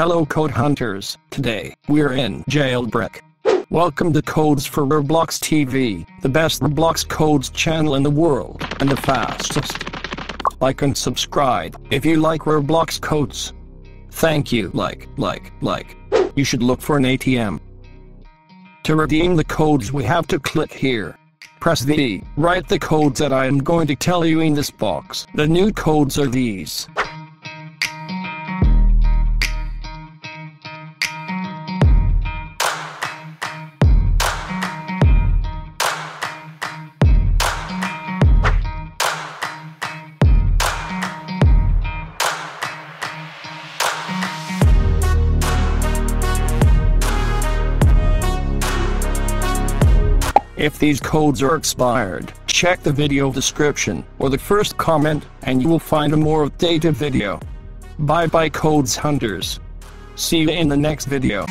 Hello Code Hunters, today, we're in Jailbreak. Welcome to Codes for Roblox TV, the best Roblox codes channel in the world, and the fastest. Like and subscribe, if you like Roblox codes. Thank you, like, like, like. You should look for an ATM. To redeem the codes we have to click here. Press V, write the codes that I am going to tell you in this box. The new codes are these. If these codes are expired, check the video description or the first comment and you will find a more updated video. Bye bye codes hunters. See you in the next video.